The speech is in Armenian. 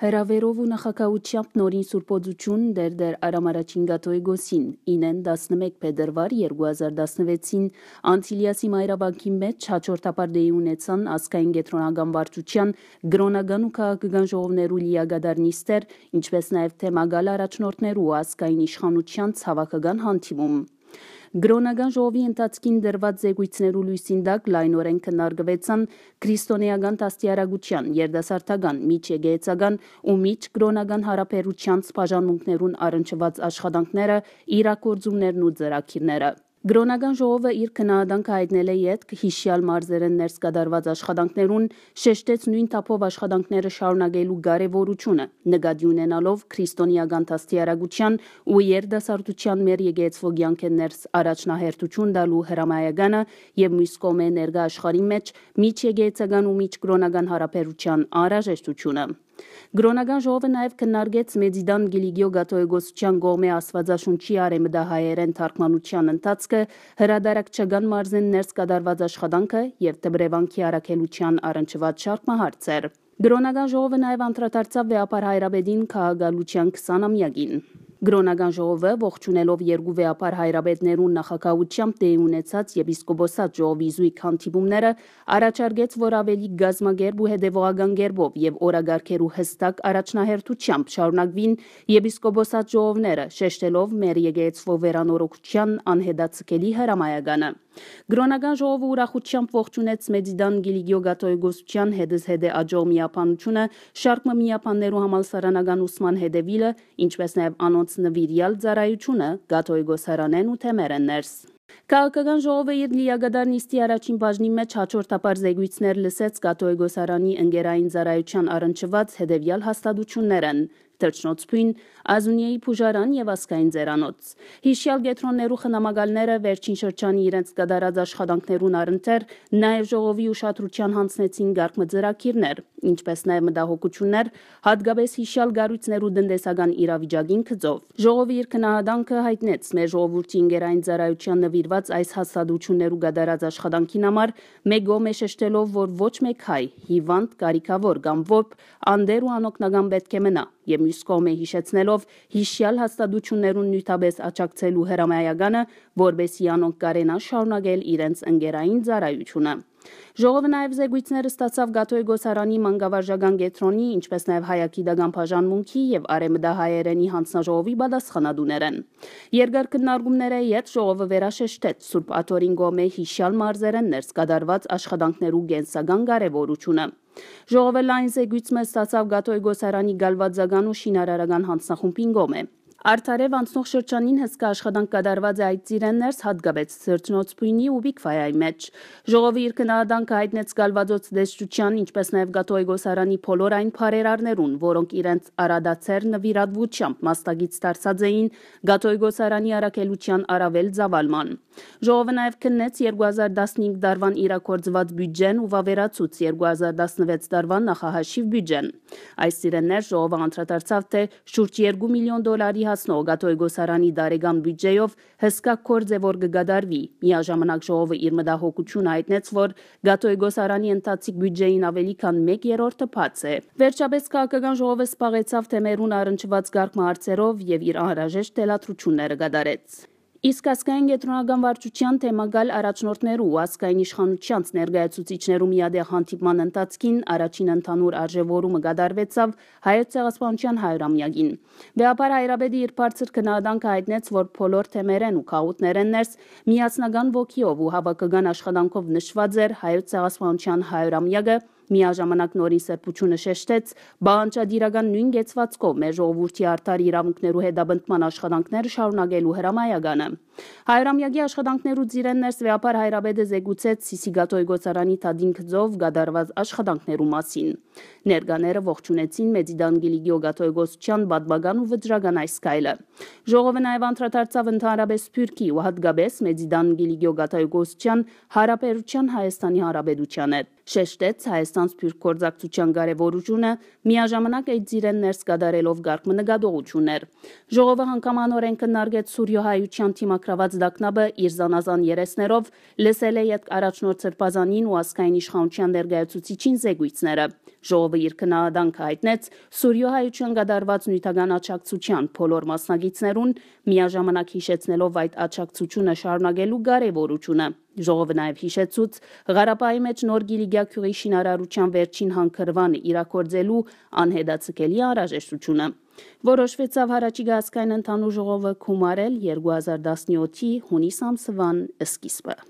Հրավերով ու նախակահությամբ նորին սուրպոձություն դեր դեր արամարաչին գատոյ գոսին, ինեն 11 փետրվար 2016-ին Անտիլիասի մայրաբանքի մեջ հաջորդապար դեի ունեցան ասկային գետրոնական վարչության գրոնական ու քաղաքական ժողովներու լիագադար նիստեր, ինչպես նաև թեմագալ առաջնորդներու ասկային իշխանության ցավակական հանդիմում։ Գրոնական ժողովի ընթացքին դրված զեկույցներու լույսին դակ լայնորեն քննարկվեցան քրիստոնեական տաստիարակության, երդասարտական, միջեգեեցական ու միջ գրոնական հարաբերության սպաժանմունքներուն առնչված աշխատանքները, իրակորձումներն ու ծրագիրները։ Գրոնական ժողովը իր քննադանքը հայտնել է յետք հիշյալ մարզերեն ներս կդարված աշխատանքներուն, շեշտեց նույն թափով աշխատանքները շարունակելու կարևորությունը, նկատի ունենալով քրիստոնեական դաստիարակության ու երդասարտության մեր եկեղեցվոգյանք ներս առաջնահերթություն տալու հրամայականը եւ մյուս կողմէ ներկա աշխարհի մեջ միջեկեղեցական ու միջկրոնական հարաբերության անհրաժեշտությունը։ Գրոնական ժողովը նաև քննարկեց Մեդիդան Գիլիգիո Գաթոյգոսության գողմե Աստվածաշունչի արեմդահայերեն թարգմանության ընթացքը, հրադարակչական մարզեն ներս կդարված աշխատանքը եւ Տբրևանքի առաքելության առնչված շարք մահարցեր։ Գրոնական ժողովը նաև անդրադարձավ վեապար հայրաբեդին քաղաքալության 20-ամյակին։ Գրոնական ժողովը ողջունելով երկու վեապար հայրաբեդներուն նախակահությամբ դեի ունեցած եպիսկոպոսատ ժողովի զույգ հանդիպումները առաջարկեց, որ ավելի գազմագերբ ու հետևողական գերբով եւ օրագարքերու հստակ առաջնահերթությամբ շարունակվին եպիսկոպոսատ ժողովները, շեշտելով մեր եկեղեցվո վերանորոգության անհետացկելի հրամայականը։ Գրոնական ժողովը ուրախությամբ ողջունեց Մեդիդան Գիլիգիո Գաթոյգոսության հետս հետե աջող միապանությունը, շարքը միապաններու համալսարանական ուսման հետևիլը, ինչպես նաև անոնց նվիրյալ ծառայությունը Գաթոյգոսարանեն ու թեմերեն ներս։ Քաղաքական ժողովը իր լիագադար նիստի առաջին բաժնի մեջ հաջորդապար զեկույցներ լսեց Կաթոյգոսարանի ընկերային ծառայության առնչված հետևյալ հաստատություններն Թրջնոցփույն, Ազունիեի Փուժարան եւ Ասկային Ձերանոց։ Հիշյալ գետրոններու խնամակալները վերջին շրջանի իրենց կդարած աշխատանքներուն առընթեր նաեւ ժողովի ուշադրության հանձնեցին գարկմծրակիրներ, ինչպես նաեւ մտահոգություններ, հատկապես հիշյալ գառույցներու տնտեսական իրավիճակին կծով։ Ժողովի իր քնահանդանքը հայտնեց մեր ժողովրդի ինգերային ծառայության նվիրված այս հաստատություններու գդարած աշխատանքին համար մեկ գոմե շեշտելով, որ ոչ մեկ հայ, հիվանդ, կարիքավոր կամ ոբ անդեր ու անօգնական պետք է մնա եւ մյուս կողմը հիշեցնելով հիշյալ հաստատություններուն նյութաբես աճակցելու հրամայականը, որբեսի անոնք կարենան շարունակել իրենց ընկերային ծառայությունը։ Ժողովը նաև զեկույցները ստացավ Գաթոյ Գոսարանի մանկավարժական գետրոնի, ինչպես նաև հայակի դագան բաժանմունքի եւ արեմդահայերենի հանձնաժողովի բադասխանադուներեն։ Երկար քննարկումները յետ ժողովը վերաշեշտեց. Սուրբ Աթորին գոմե հիշյալ մարզերեն ներս կդարված աշխատանքներու գենսական կարևորությունը։ Ժողովը լայն զեկույցը ստացավ Գաթոյ Գոսարանի գալվածական ու շինարարական հանձնախումբին գոմե։ Արդարև անցնող շրջանին հսկա աշխատանք կատարված է այդ ծիրեններս հատկապես սրճնոց փույնի ու բիկվայայի մեջ։ Ժողովի իր քննադանքը հայտնեց գալվածոց դեստուչյան, ինչպես նաև Գաթոյ Գոսարանի բոլոր այն բարերարներուն, որոնք իրենց արադացեր նվիրատվությամբ մաստագից դարձած էին Գաթոյ Գոսարանի առաքելության արավել զավալման։ Ժողովը նաև քննեց 2015 դարվան իրակորձված բյուջեն ու վավերացուց 2016 դարվան նախահաշիվ բյուջեն։ Այս ծիրեններ ժողովը անդրադարձավ թե շուրջ 2 միլիոն դոլարի հասնող Գաթոյ Գոսարանի դարեգան բյուջեով հսկա կորձ է որ կգադարվի։ Միաժամանակ ժողովը իր մտահոգությունը հայտնեց, որ Գաթոյ Գոսարանի ընթացիկ բյուջեին ավելի քան 1/3-ը բաց է։ Վերջապես քաղաքական ժողովը սպաղեցավ թեմերուն առնչված գարկմահարցերով եւ իր անհրաժեշտ թելադրությունները գդարեց։ Իսկ ասկային գետրոնական վարչության թեմագալ առաջնորդներու ու ասկային իշխանության ներկայացուցիչներու միադեղ հանդիպման ընթացքին առաջին ընդհանուր արժևորումը գդարվեցավ հայոց ցեղասպանության 100-ամյակին։ Վեապար հայրաբեդի իր բարձր քննադանքը հայտնեց, որ բոլոր թեմերեն ու քաղուտներեն ներս միացնական ոգիով ու հավաքական աշխատանքով նշված էր հայոց ցեղասպանության 100-ամյակը Միաժամանակ նորին սրբությունը շեշտեց բանջադիրական նույն գեցվածքով մեր ժողովրդի արդար իրավունքներու հետաբնտման աշխատանքները շարունակելու հրամայականը։ Հայրամյակի աշխատանքներու ծիրեններ Սվեապար Հայրաբեդը զեկուցեց Սիսիգատոյ գոցարանի թադին քձով գդարված աշխատանքներու մասին։ Ներկաները ողջունեցին Մեդիդան Գիլիգիո Գատոյ գոսության բադբագան ու վճռական այս կայլը։ Ժողովը նաև անդրադարձավ ընդհանրապես Սփյուռքի ու հատկապես Մեդիդան Գիլիգիո Գատոյ գոսության հարաբերության Հայաստանի Հանրապետության հետ։ շեշտեց Հայաստան Սփյուռք գործակցության կարևորությունը, միաժամանակ այդ իրեն ներս կդարելով գարկմնգադողություններ։ Ժողովը հանգամանորեն կնարգեց Սուրյո-հայության թիմակրաված դակնաբը իր զանազան երեսներով, լսել է յետ առաջնորդ Սրբազանին ու ասկային իշխանության ներկայացուցիչին զեկույցները։ Ժողովը իր քնահանդանքը հայտնեց Սուրյո-հայության գդարված նյութական աճակցության բոլոր մասնագետներուն, միաժամանակ հիշեցնելով այդ աճակցությունը շարունակելու կարևորությունը։ Ժողովը նաև հիշեցուց Ղարաբաղի մեջ նոր Գիլիգյակյուղի շինարարության վերջին հանքրվան իրակորձելու անհետացկելի անհրաժեշտությունը։ Որոշվեցավ հարաճիգա ասկայն ընդհանուր ժողովը գումարել 2017-ի հունիս ամսվան սկիզբը։